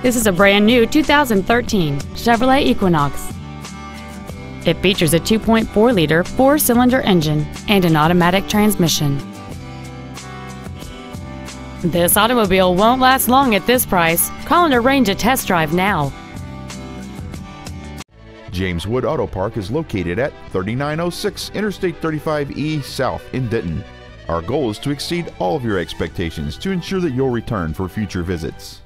This is a brand new 2013 Chevrolet Equinox. It features a 2.4-liter four-cylinder engine and an automatic transmission. This automobile won't last long at this price. Call and arrange a test drive now. James Wood Auto Park is located at 3906 Interstate 35E South in Denton. Our goal is to exceed all of your expectations to ensure that you'll return for future visits.